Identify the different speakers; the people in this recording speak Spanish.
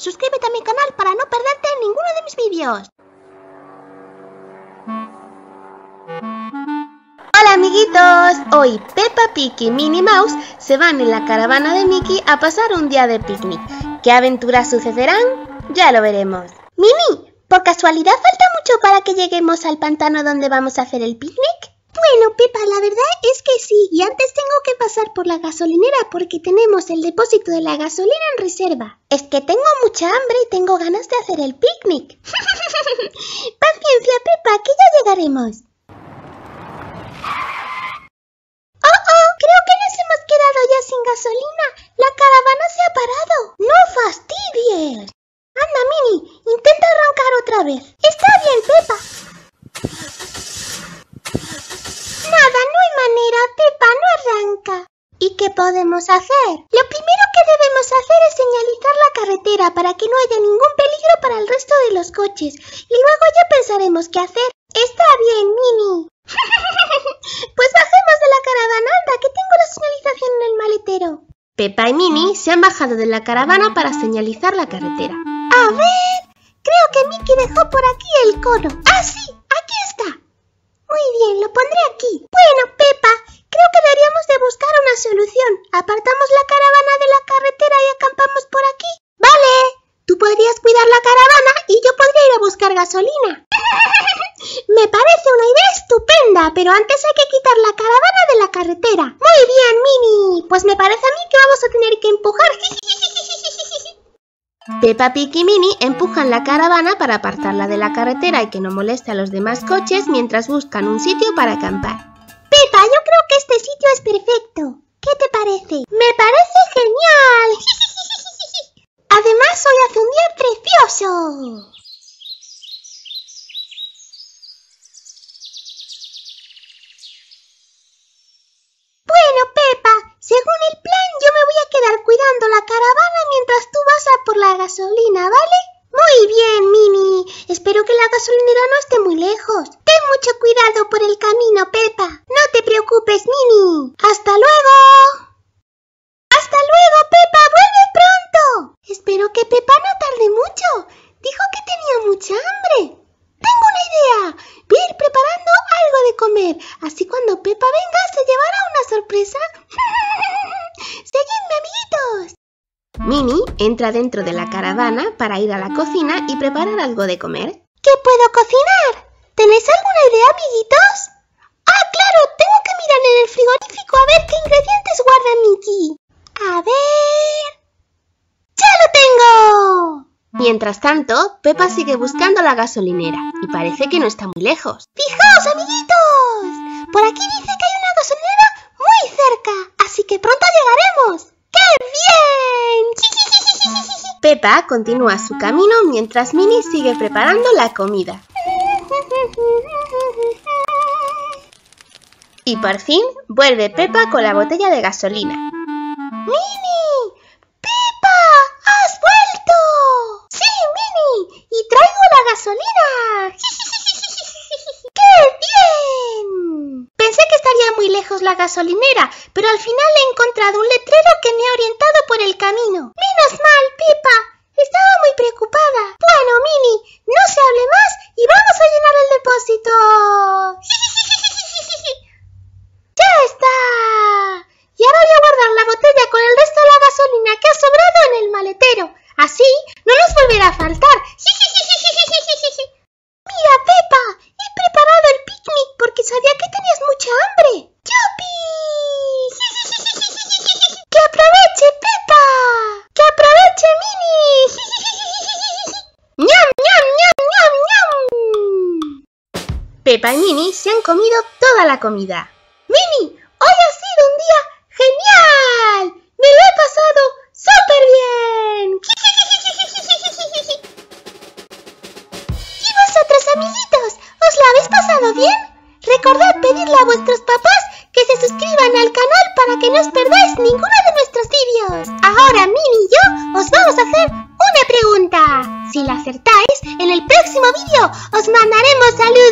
Speaker 1: suscríbete a mi canal para no perderte ninguno de mis vídeos. Hola amiguitos, hoy Peppa Pig y Minnie Mouse se van en la caravana de Mickey a pasar un día de picnic. ¿Qué aventuras sucederán? Ya lo veremos. Minnie, ¿por casualidad falta mucho para que lleguemos al pantano donde vamos a hacer el picnic? Bueno, Pepa, la verdad es que sí, y antes tengo que pasar por la gasolinera porque tenemos el depósito de la gasolina en reserva. Es que tengo mucha hambre y tengo ganas de hacer el picnic. Paciencia, Pepa, que ya llegaremos. ¡Oh, oh! Creo que nos hemos quedado ya sin gasolina. La caravana se ha parado. ¡No fastidies! Anda, Mini, intenta arrancar otra vez. Está bien, Pepa. Nada, no hay manera, Pepa, ¿Y qué podemos hacer? Lo primero que debemos hacer es señalizar la carretera para que no haya ningún peligro para el resto de los coches. Y luego ya pensaremos qué hacer. Está bien, Mini. pues bajemos de la caravana, anda, que tengo la señalización en el maletero. Pepa y Mini se han bajado de la caravana para señalizar la carretera. A ver, creo que Mickey dejó por aquí el cono. ¡Ah, sí! ¡Aquí está! Muy bien, lo pondré aquí. Bueno, Pepa, creo que deberíamos de buscar una solución. Apartamos la caravana de la carretera y acampamos por aquí. Vale, tú podrías cuidar la caravana y yo podría ir a buscar gasolina. Me parece una idea estupenda, pero antes hay que quitar la caravana de la carretera. Muy bien, Mini. Pues me parece a mí que vamos a tener que empujar. Peppa Pig y Minnie empujan la caravana para apartarla de la carretera y que no moleste a los demás coches mientras buscan un sitio para acampar. Peppa, yo creo que este sitio es perfecto. ¿Qué te parece? Me parece genial. Además, hoy hace un día precioso. Bueno, Peppa, según el plan, yo me voy a quedar cuidando la caravana mientras tú vas a por la gasolina, ¿vale? Muy bien, Mini. Espero que la gasolinera no esté muy lejos. Ten mucho cuidado por el camino, Peppa. Mucha hambre. Tengo una idea. Voy a ir preparando algo de comer. Así cuando Peppa venga se llevará una sorpresa. ¡Seguidme, amiguitos! Minnie entra dentro de la caravana para ir a la cocina y preparar algo de comer. ¿Qué puedo cocinar? ¿Tenéis alguna idea, amiguitos? Ah, claro, tengo que mirar en el frigorífico a ver qué ingredientes guarda Mickey. A ver... ¡Ya lo tengo! Mientras tanto, Peppa sigue buscando la gasolinera y parece que no está muy lejos. ¡Fijaos, amiguitos! Por aquí dice que hay una gasolinera muy cerca, así que pronto llegaremos. ¡Qué bien! Peppa continúa su camino mientras Minnie sigue preparando la comida. Y por fin vuelve Peppa con la botella de gasolina. ¡Minnie! ¡Peppa! ¡Has vuelto! ¡Sí, Minnie! ¡Y traigo la gasolina! ¡Qué bien! Pensé que estaría muy lejos la gasolinera, pero al final he encontrado un letrero que me ha orientado por el camino. Menos mal, Peppa. Estaba muy preocupada. Bueno, Minnie, no se hable más y vamos a llenar el depósito. ¡Ya está! Y ahora voy a guardar la botella con el resto de la gasolina que ha sobrado en el maletero. Así no nos volverá a faltar. Mira, Peppa, he preparado el picnic porque sabía que tenías mucha hambre. ¡Yupi! ¡Que aproveche, Peppa! ¡Que aproveche, Mini! ¡Ñam, ñam, ñam, ñam, ñam! Peppa y Mini se han comido toda la comida. ¡Mini! ¡Hoy ha sido un día genial! ¡Me lo he pasado súper bien! ¿Y vosotros, amiguitos? ¿Os la habéis pasado bien? Recordad pedirle a vuestros papás que se suscriban al canal para que no os perdáis ninguno de nuestros vídeos. Ahora Mini y yo os vamos a hacer una pregunta. Si la acertáis, en el próximo vídeo os mandaremos saludos.